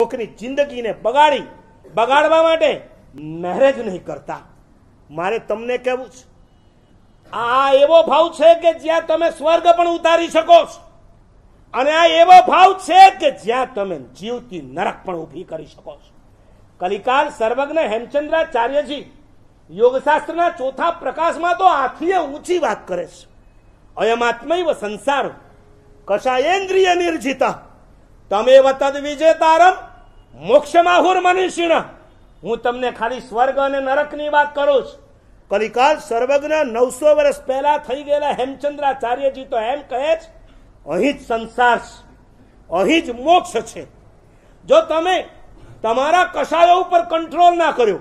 લોકોની જિંદગીને બગાડી, બગાડવા માટે મેરેજ નહીં કરતા. મારે તમને કહેવું છે, આ એવો ભાવ છે કે જ્યાં તમે સ્વર્ગ પણ ઉતારી શકો છો. અને આ એવો ભાવ છે કે જ્યાં તમે જીવતી નરક પણ ઊભી કરી શકો છો. કલિકાલ સર્વજ્ઞ હેમચંદ્રાચાર્યજી યોગશાસ્ત્રના ચોથા પ્રકાશમાં તો આથી ઊંચી વાત કરે છે. અયમાત્મૈવ સંસાર, કશાયેન્દ્રિય નિર્જિત તમે વતદ વિજેતારમ મોક્ષમાહુર મનીષિણ હું તમને ખાલી સ્વર્ગ અને નરકની વાત કરું છું. કલિકાલ સર્વજ્ઞ નવસો વર્ષ પહેલા થઈ ગયેલા હેમચંદ્રાચાર્યજી તો એમ કહે છે, અહીં જ સંસાર છે. અહીં જ મોક્ષ છે. જો તમે તમારા કશાયો ઉપર કંટ્રોલ ના કર્યો,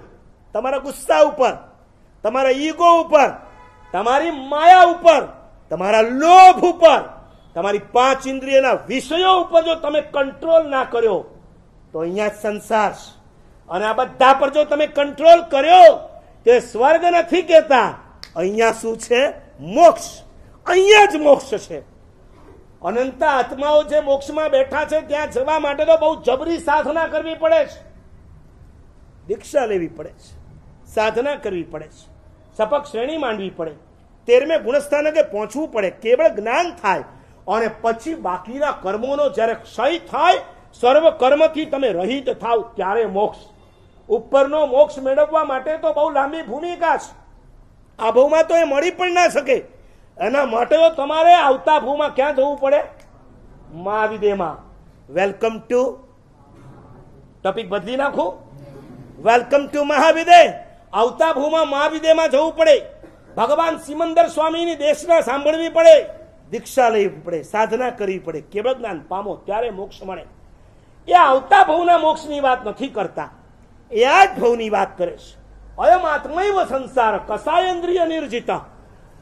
તમારા ગુસ્સા ઉપર, તમારા ઈગો ઉપર, તમારી માયા ઉપર, તમારા લોભ ઉપર, તમારી પાંચ ઇન્દ્રિયના વિષયો ઉપર જો તમે કંટ્રોલ ના કર્યો તો અહીંયા સંસાર અને આ બધા પર જો તમે કંટ્રોલ કર્યો, તે સ્વર્ગ નથી કહેતા. અહીંયા શું છે? મોક્ષ. અહીંયા જ મોક્ષ છે. અનંત આત્માઓ જે મોક્ષમાં બેઠા છે, ત્યાં જવા માટે તો બહુ જબરી સાધના કરવી પડે છે. દીક્ષા લેવી પડે છે. સાધના કરવી પડે છે. સપક શ્રેણી માંડવી પડે. તેરમે ગુણસ્થાનકે પહોંચવું પડે. કેવળ જ્ઞાન થાય. અને પછી બાકીના કર્મોનો જ્યારે ક્ષય થાય સર્વ કર્મથી તમે રહિત થાવ ત્યારે મોક્ષ. ઉપરનો મોક્ષ મેળવવા માટે તો બહુ લાંબી ભૂમિકા છે. આ ભૂમાં તો એ મળી પણ ના શકે. એના માટે તો તમારે આવતા ભૂમાં ક્યાં જવું પડે? મહાવિદેમાં. વેલકમ ટુ ટોપિક બદલી નાખું? Welcome to Mahavideh. આવતા ભૂમાં મહાવિદેમાં જવું પડે. ભગવાન સિમંદર સ્વામીની દેશના સાંભળવી પડે. દીક્ષા લેવી પડે, સાધના કરવી પડે. કેવળ જ્ઞાન પામો, ત્યારે મોક્ષ મળે. એ આવતા ભવના મોક્ષની વાત નથી કરતા. એ આ જ ભવની વાત કરે છે. અયમ આત્મૈવ સંસાર કસાયેન્દ્રિય નિર્જિતા.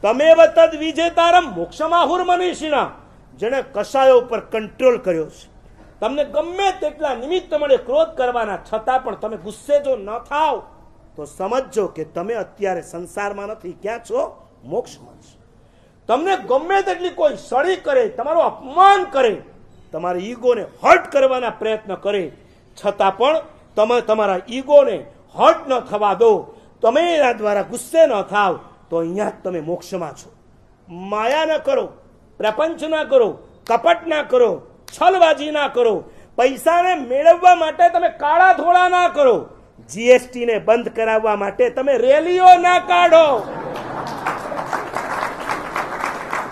તમે તદ વિજેતારમ મોક્ષમાહુર મનીષિણા, જેણે કસાયો ઉપર કંટ્રોલ કર્યો છે. તમને ગમે તેટલા નિમિત્ત મળે ક્રોધ કરવાના, છતાં પણ તમે ગુસ્સે જો ન થાવ, તો સમજજો કે તમે અત્યારે સંસારમાં નથી, ક્યાં છો? મોક્ષમાં છો. તમને ગમે તેટલી કોઈ સળી કરે, તમારું અપમાન કરે તમારા ઈગોને હર્ટ કરવાના પ્રયત્ન કરે. છતાં પણ તમે તમારા ઈગોને હર્ટ ન થવા દો. તમે એના દ્વારા ગુસ્સે ન થાવ, તો અહીંયા જ તમે મોક્ષમાં છો. માયા ન કરો, પ્રપંચ ના કરો, કપટ ના કરો, છલબાજી ના કરો. પૈસાને મેળવવા માટે તમે કાળા ધોળા ના કરો. જીએસટી ને બંધ કરાવવા માટે તમે રેલીઓ ના કાઢો.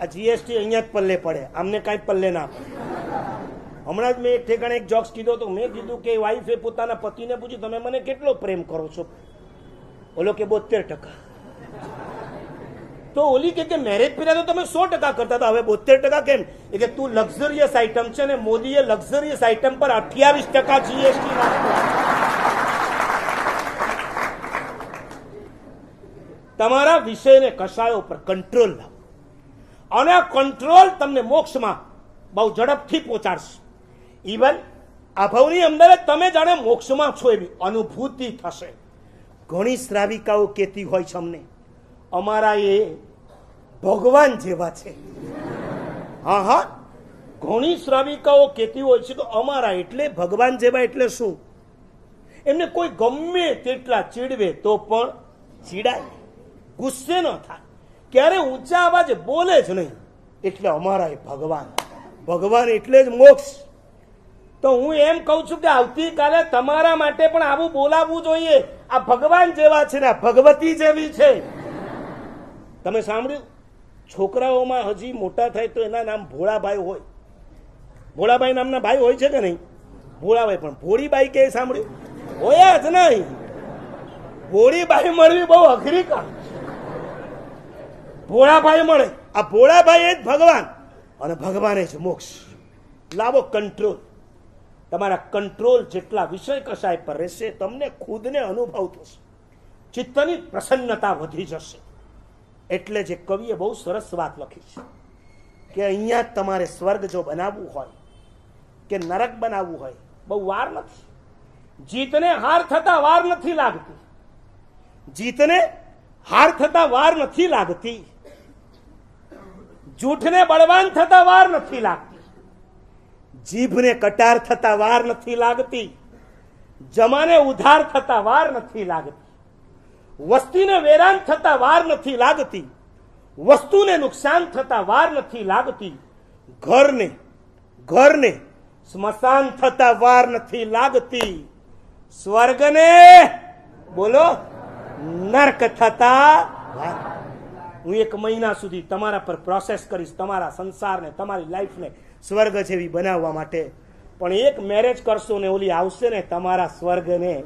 આ જીએસટી અહીંયા જ પલ્લે પડે. આમને કાંઈ પલ્લે ના પડે. હમણાં જ મેં એક ઠેકાણે એક જોક્સ કીધો તો મેં કીધું કે વાઈફે પોતાના પતિને પૂછ્યું, તમે મને કેટલો પ્રેમ કરો છો? ઓલો કે, બોતેર ટકા. તો ઓલી કે મેરેજ પહેલા તો તમે સો ટકા કરતા હતા. હવે બોતેર ટકા કેમ? એ કે, તું લક્ઝરિયસ આઇટમ છે ને, મોદીએ લક્ઝરિયસ આઇટમ પર અઠ્યાવીસ ટકા જીએસટી તમારા વિષયને કસાયો પર કંટ્રોલ લાવો. અને આ કંટ્રોલ તમને મોક્ષમાં બહુ ઝડપથી પહોંચાડશે. ઇવન આ અંદર તમે જાણે મોક્ષમાં છો એવી અનુભૂતિ થશે. ઘણી શ્રાવિકાઓ કહેતી હોય છે અમને, અમારા એ ભગવાન જેવા છે. હા હા. ઘણી શ્રાવિકાઓ કહેતી હોય છે કે અમારા એટલે ભગવાન જેવા એટલે શું? એમને કોઈ ગમે તેટલા ચીડવે તો પણ ચીડાય. ગુસ્સે ન થાય. ક્યારે ઊંચા અવાજે બોલે જ નહીં. એટલે અમારા એ ભગવાન. ભગવાન એટલે જ મોક્ષ. તો હું એમ કહું છું કે આવતીકાલે તમારા માટે પણ આવું બોલાવવું જોઈએ. આ ભગવાન જેવા છે ને ભગવતી જેવી છે. તમે સાંભળ્યું? છોકરાઓમાં હજી મોટા થાય તો એના નામ ભોળાભાઈ હોય. ભોળાભાઈ નામના ભાઈ હોય છે કે નહીં? ભોળાભાઈ પણ. ભોળીબાઈ કે સાંભળ્યું? હોય જ નહીં. ભોળીબાઈ મળવી બહુ અઘરી કામ ભોળાભાઈ મળે. આ ભોળાભાઈ એ જ ભગવાન. અને ભગવાન જ મોક્ષ. લાવો કંટ્રોલ તમારા કંટ્રોલ જેટલા વિષય કસાય પર રહેશે, તમને ખુદને અનુભવ થશે ચિત્તની પ્રસન્નતા વધી જશે. એટલે જે કવિએ બહુ સરસ વાત લખી છે કે અહીંયા તમારે સ્વર્ગ જો બનાવવું હોય, કે નરક બનાવવું હોય, બહુ વાર નથી. જીતને હાર થતા વાર નથી લાગતી. જીતને હાર થતા વાર નથી લાગતી. જૂઠને બળવાન થતા વાર નથી લાગતી. જીભને કટાર થતા વાર નથી લાગતી. જમાને ઉધાર થતા વાર નથી લાગતી. વસ્તીને વેરાન થતા વાર નથી લાગતી. વસ્તુને નુકસાન થતા વાર નથી લાગતી. ઘરને ઘરને સ્મશાન થતા વાર નથી લાગતી. સ્વર્ગને, બોલો, નર્ક થતા વાર. હું એક મહિના સુધી તમારા પર પ્રોસેસ કરીશ, તમારા સંસારને, તમારી લાઈફને સ્વર્ગ જેવી બનાવવા માટે. પણ એક મેરેજ કરશો ને ઓલી આવશે ને તમારા સ્વર્ગને.